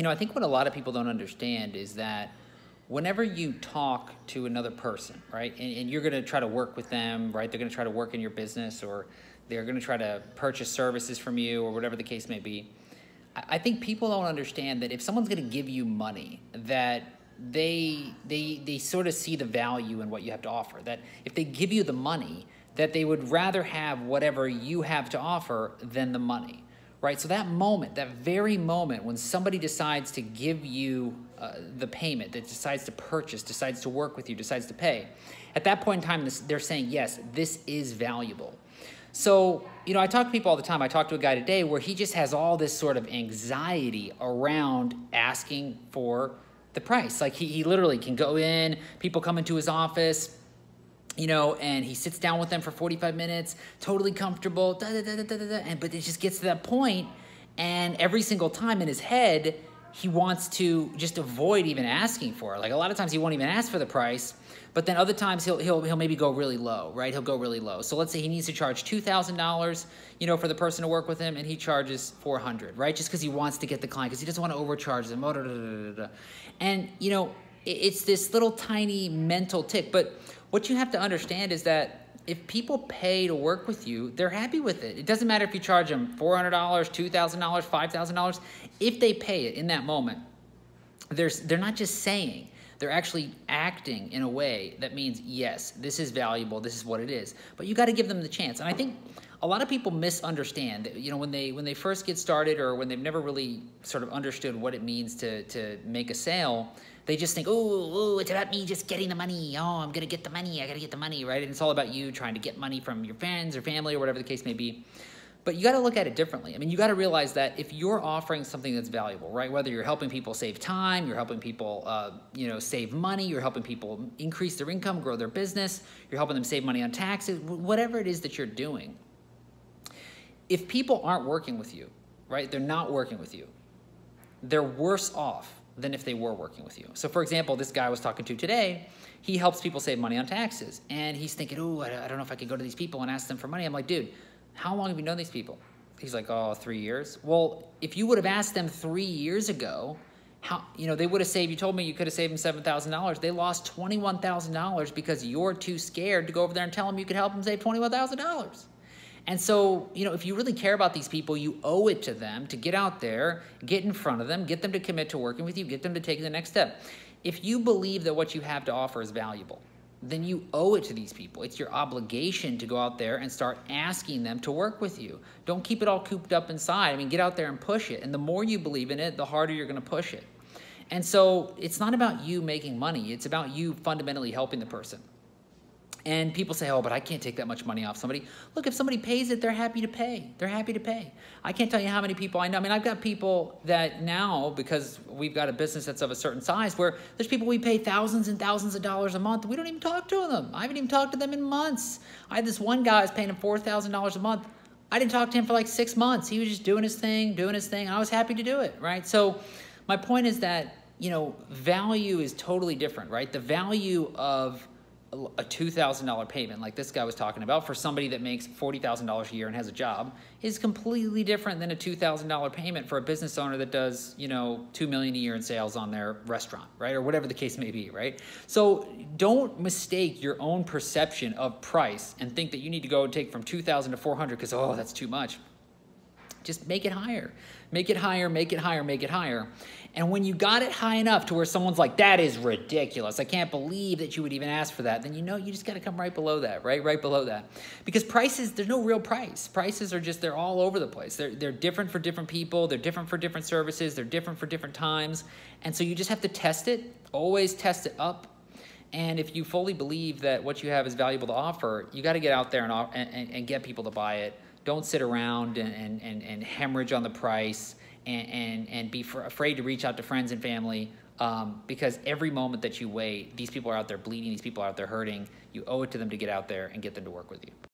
You know, I think what a lot of people don't understand is that whenever you talk to another person, right, and, and you're going to try to work with them, right, they're going to try to work in your business or they're going to try to purchase services from you or whatever the case may be. I, think people don't understand that if someone's going to give you money, that they they they sort of see the value in what you have to offer. That if they give you the money, that they would rather have whatever you have to offer than the money right? So that moment, that very moment when somebody decides to give you uh, the payment, that decides to purchase, decides to work with you, decides to pay, at that point in time, this, they're saying, yes, this is valuable. So, you know, I talk to people all the time. I talked to a guy today where he just has all this sort of anxiety around asking for the price. Like he, he literally can go in, people come into his office, you know, and he sits down with them for 45 minutes, totally comfortable, da, da, da, da, da, da, and but it just gets to that point, and every single time in his head, he wants to just avoid even asking for it. Like a lot of times he won't even ask for the price, but then other times he'll he'll he'll maybe go really low, right? He'll go really low. So let's say he needs to charge two thousand dollars, you know, for the person to work with him, and he charges four hundred, right? Just because he wants to get the client, because he doesn't want to overcharge them. And you know, it's this little tiny mental tick, but what you have to understand is that if people pay to work with you, they're happy with it. It doesn't matter if you charge them $400, $2,000, $5,000. If they pay it in that moment, there's, they're not just saying, they're actually acting in a way that means, yes, this is valuable, this is what it is. But you got to give them the chance. And I think a lot of people misunderstand that, you know, when they, when they first get started or when they've never really sort of understood what it means to, to make a sale, they just think, oh, oh, it's about me just getting the money. Oh, I'm going to get the money. I got to get the money, right? And it's all about you trying to get money from your friends or family or whatever the case may be. But you got to look at it differently. I mean, you got to realize that if you're offering something that's valuable, right? Whether you're helping people save time, you're helping people, uh, you know, save money, you're helping people increase their income, grow their business, you're helping them save money on taxes, whatever it is that you're doing. If people aren't working with you, right? They're not working with you. They're worse off than if they were working with you. So for example, this guy I was talking to today, he helps people save money on taxes. And he's thinking, oh, I don't know if I could go to these people and ask them for money. I'm like, dude, how long have you known these people? He's like, oh, three years. Well, if you would have asked them three years ago, how you know they would have saved you told me you could have saved them seven thousand dollars they lost twenty one thousand dollars because you're too scared to go over there and tell them you could help them save twenty one thousand dollars and so, you know, if you really care about these people, you owe it to them to get out there, get in front of them, get them to commit to working with you, get them to take the next step. If you believe that what you have to offer is valuable, then you owe it to these people. It's your obligation to go out there and start asking them to work with you. Don't keep it all cooped up inside. I mean, get out there and push it. And the more you believe in it, the harder you're going to push it. And so it's not about you making money, it's about you fundamentally helping the person. And people say, oh, but I can't take that much money off somebody. Look, if somebody pays it, they're happy to pay. They're happy to pay. I can't tell you how many people I know. I mean, I've got people that now, because we've got a business that's of a certain size, where there's people we pay thousands and thousands of dollars a month. We don't even talk to them. I haven't even talked to them in months. I had this one guy I was paying him $4,000 a month. I didn't talk to him for like six months. He was just doing his thing, doing his thing. I was happy to do it, right? So my point is that, you know, value is totally different, right? The value of a $2,000 payment, like this guy was talking about, for somebody that makes $40,000 a year and has a job, is completely different than a $2,000 payment for a business owner that does, you know, 2 million a year in sales on their restaurant, right? Or whatever the case may be, right? So don't mistake your own perception of price and think that you need to go and take from 2,000 to 400 because, oh, that's too much. Just make it higher. Make it higher, make it higher, make it higher. And when you got it high enough to where someone's like, that is ridiculous. I can't believe that you would even ask for that. Then you know you just got to come right below that, right? Right below that. Because prices, there's no real price. Prices are just, they're all over the place. They're, they're different for different people. They're different for different services. They're different for different times. And so you just have to test it. Always test it up. And if you fully believe that what you have is valuable to offer, you got to get out there and, and, and get people to buy it don't sit around and, and, and, hemorrhage on the price and, and, and be afraid to reach out to friends and family um, because every moment that you wait, these people are out there bleeding, these people are out there hurting. You owe it to them to get out there and get them to work with you.